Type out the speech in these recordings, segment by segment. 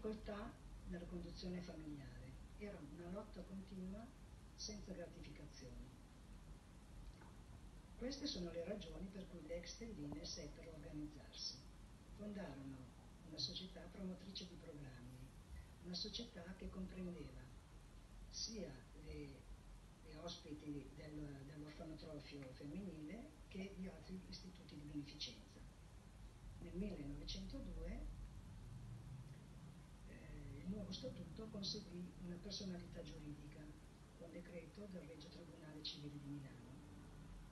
difficoltà nella conduzione familiare. Era una lotta continua senza gratificazioni. Queste sono le ragioni per cui le ex seppero organizzarsi. Fondarono una società promotrice di programmi, una società che comprendeva sia le, le ospiti del, dell'orfanotrofio femminile che di altri istituti di beneficenza. Nel 1902 eh, il nuovo statuto conseguì una personalità giuridica con decreto del Regio Tribunale Civile di Milano.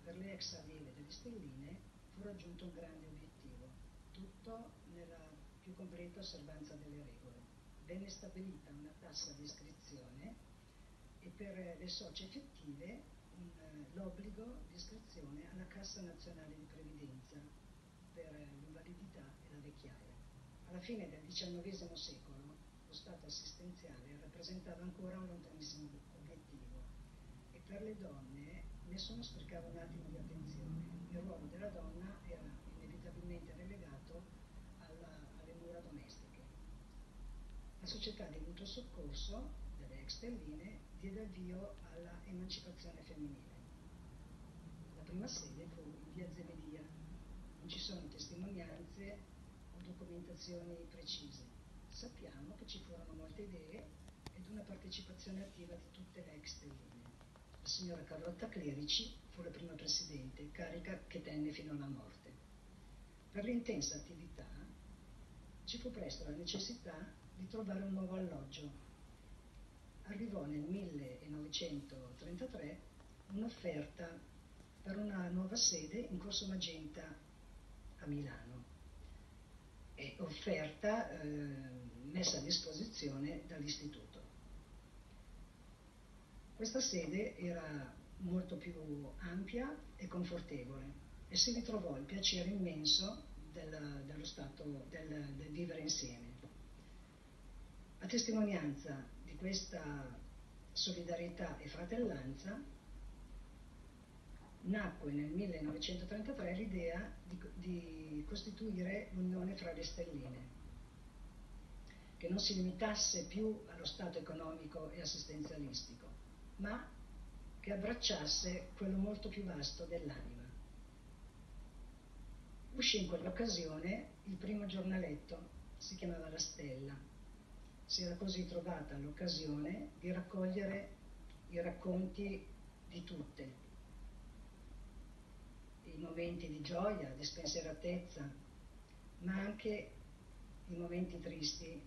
Per le ex allieve delle stelline fu raggiunto un grande obiettivo, tutto nella più completa osservanza delle regole. Venne stabilita una tassa di iscrizione e per le socie effettive l'obbligo di iscrizione alla Cassa Nazionale di Previdenza per l'invalidità e la vecchiaia. Alla fine del XIX secolo lo Stato assistenziale rappresentava ancora un lontanissimo obiettivo e per le donne nessuno sprecava un attimo di attenzione. Il ruolo della donna era inevitabilmente relegato alla, alle mura domestiche. La società di mutuo soccorso delle ex stelline diede avvio alla emancipazione femminile. La prima sede fu in via Zebedia, non ci sono testimonianze o documentazioni precise. Sappiamo che ci furono molte idee ed una partecipazione attiva di tutte le ex stelline. La signora Carlotta Clerici fu la prima presidente, carica che tenne fino alla morte. Per l'intensa attività ci fu presto la necessità di trovare un nuovo alloggio arrivò nel 1933 un'offerta per una nuova sede in Corso Magenta a Milano, offerta eh, messa a disposizione dall'istituto. Questa sede era molto più ampia e confortevole e si ritrovò il piacere immenso del, dello stato del, del vivere insieme. A testimonianza questa solidarietà e fratellanza nacque nel 1933 l'idea di, di costituire l'unione fra le stelline, che non si limitasse più allo stato economico e assistenzialistico, ma che abbracciasse quello molto più vasto dell'anima. Uscì in quell'occasione il primo giornaletto, si chiamava La Stella, si era così trovata l'occasione di raccogliere i racconti di tutte, i momenti di gioia, di spensieratezza, ma anche i momenti tristi,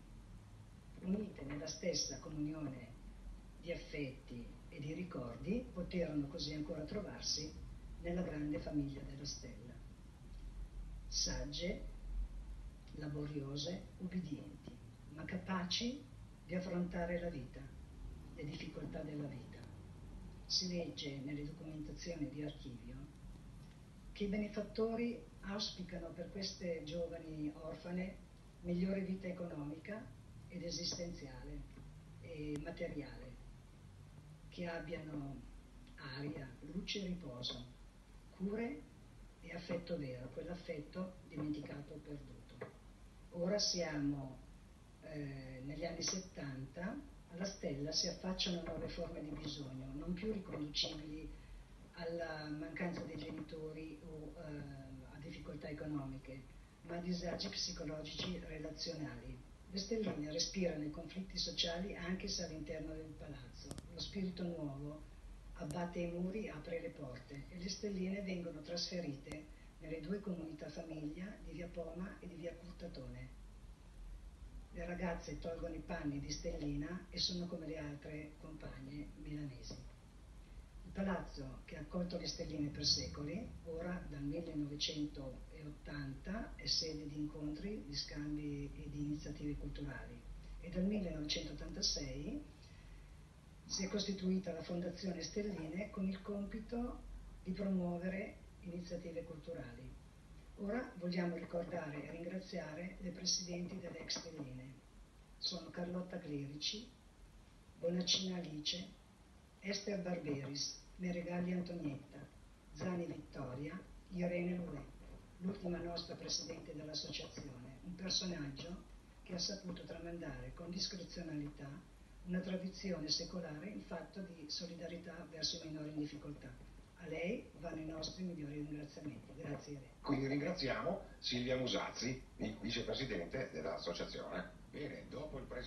unite nella stessa comunione di affetti e di ricordi, poterono così ancora trovarsi nella grande famiglia della stella. Sagge, laboriose, ubbidienti ma capaci di affrontare la vita, le difficoltà della vita. Si legge nelle documentazioni di archivio che i benefattori auspicano per queste giovani orfane migliore vita economica ed esistenziale e materiale, che abbiano aria, luce e riposo, cure e affetto vero, quell'affetto dimenticato o perduto. Ora siamo eh, negli anni 70 alla stella si affacciano nuove forme di bisogno, non più riconducibili alla mancanza dei genitori o eh, a difficoltà economiche, ma a disagi psicologici relazionali. Le stelline respirano i conflitti sociali anche se all'interno del palazzo. Lo spirito nuovo abbatte i muri, apre le porte e le stelline vengono trasferite nelle due comunità famiglia di via Poma e di via Curtatone le ragazze tolgono i panni di Stellina e sono come le altre compagne milanesi. Palazzo che ha accolto le stelline per secoli, ora dal 1980 è sede di incontri, di scambi e di iniziative culturali e dal 1986 si è costituita la Fondazione Stelline con il compito di promuovere iniziative culturali Ora vogliamo ricordare e ringraziare le presidenti dell'ex Stelline. Sono Carlotta Clerici, Bonaccina Alice, Esther Barberis, Meregali Antonietta, Zani Vittoria, Irene Louet, l'ultima nostra presidente dell'associazione, un personaggio che che ha saputo tramandare con discrezionalità una tradizione secolare in fatto di solidarietà verso i minori in difficoltà. A lei vanno i nostri migliori ringraziamenti. Grazie a lei. Quindi ringraziamo Silvia Musazzi, vicepresidente dell'associazione. Bene, dopo il presidente.